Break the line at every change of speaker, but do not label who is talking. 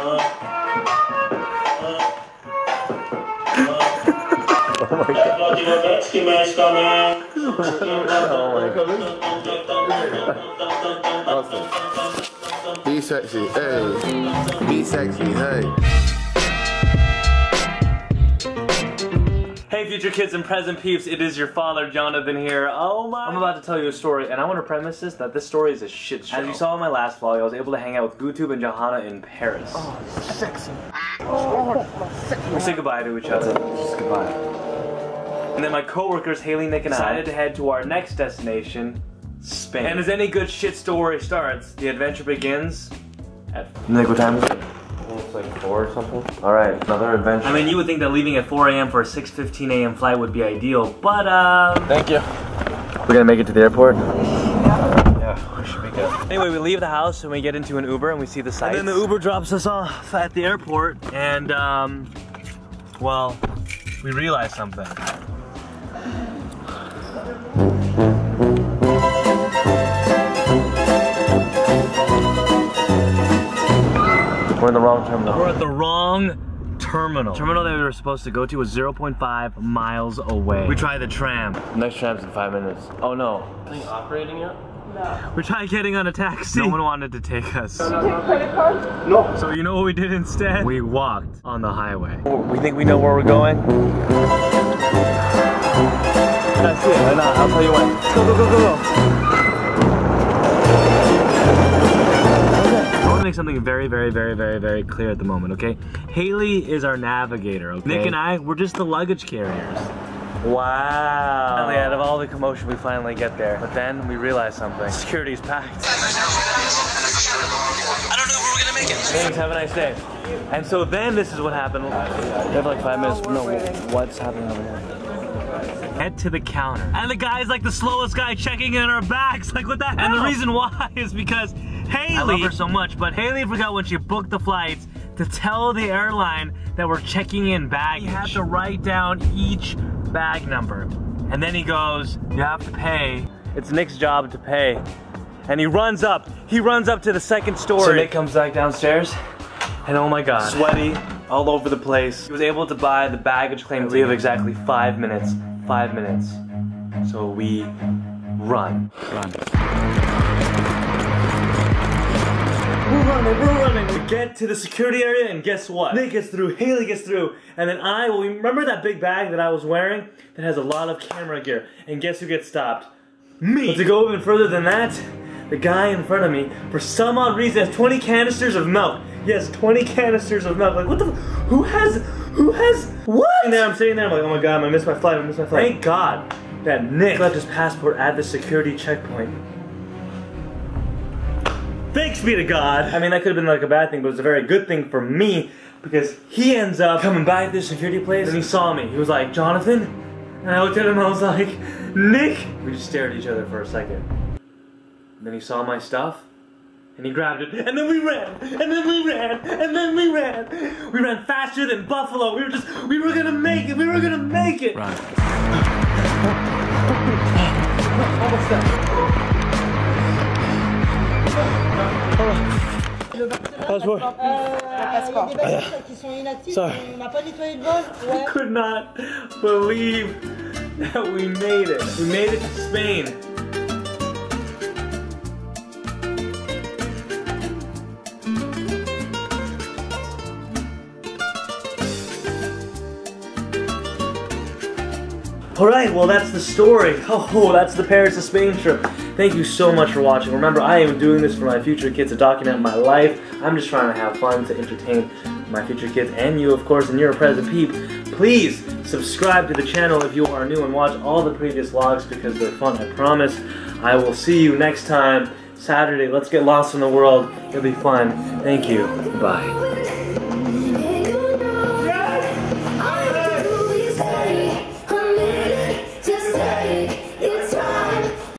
Oh my god.
Awesome. Be sexy, hey. Be sexy, hey.
Future kids and present peeps, it is your father Jonathan here. Oh my I'm about to tell you a story and I want to premise this that this story is a shit show. As you saw in my last vlog, I was able to hang out with GooTube and Johanna in Paris. Oh, sexy. We say goodbye to each other. Just goodbye. And then my coworkers Haley, Nick, and I decided to head to our next destination, Spain. And as any good shit story starts, the adventure begins at Nick, what time is it?
It's like four or something. All right, another adventure.
I mean, you would think that leaving at 4 a.m. for a 6:15 a.m. flight would be ideal, but um.
Thank you.
We're gonna make it to the airport. Yeah, we should be good. Anyway, we leave the house and we get into an Uber and we see the sights. And then the Uber drops us off at the airport, and um, well, we realize something.
At the wrong terminal.
The terminal that we were supposed to go to was 0.5 miles away. We tried the tram.
Next tram's in five minutes. Oh no.
Is operating yet? No.
We tried getting on a taxi. No one wanted to take us.
No.
So you know what we did instead? We walked on the highway. We think we know where we're going? That's it. Or not. I'll tell you when. Go, go, go, go, go. Make something very, very, very, very, very clear at the moment, okay? Haley is our navigator, okay? Nick and I, we're just the luggage carriers. Wow. Finally, out of all the commotion, we finally get there. But then we realize something. Security's packed. I don't know if we're gonna make it. Thanks, have a nice day. And so then this is what happened. We have like five minutes. No, what's happening over here? Head to the counter. And the guy's like the slowest guy checking in our bags. Like what the hell? And the reason why is because Haley, I love her so much, but Haley forgot when she booked the flights to tell the airline that we're checking in baggage. He had to write down each bag number. And then he goes, you have to pay. It's Nick's job to pay. And he runs up, he runs up to the second story. So Nick comes back downstairs, and oh my God. Sweaty, all over the place. He was able to buy the baggage claim. We have exactly five minutes, five minutes. So we run. Run. We're running, we're running. We get to the security area, and guess what? Nick gets through, Haley gets through, and then I, well, remember that big bag that I was wearing that has a lot of camera gear? And guess who gets stopped? Me. But to go even further than that, the guy in front of me, for some odd reason, has 20 canisters of milk. Yes, 20 canisters of milk. Like, what the? Who has? Who has? What? And then I'm sitting there, I'm like, oh my god, I missed my flight. I missed my flight. Thank God that Nick left his passport at the security checkpoint. Thanks be to God. I mean, that could have been like a bad thing, but it was a very good thing for me because he ends up coming by at the security place and he saw me. He was like, Jonathan? And I looked at him and I was like, Nick? We just stared at each other for a second. And then he saw my stuff and he grabbed it and then we ran and then we ran and then we ran. We ran faster than Buffalo. We were just, we were gonna make it. We were gonna make it.
Run.
Almost there. Passeport.
Il y a des bagages qui sont inactifs.
Sorry.
On n'a pas nettoyé le vol.
I could not believe that we made it. We made it to Spain. All right, well that's the story. Oh, that's the Paris to Spain trip. Thank you so much for watching. Remember, I am doing this for my future kids to document my life. I'm just trying to have fun to entertain my future kids and you, of course, and you're a present peep. Please subscribe to the channel if you are new and watch all the previous vlogs because they're fun, I promise. I will see you next time, Saturday. Let's get lost in the world. It'll be fun. Thank you. Bye.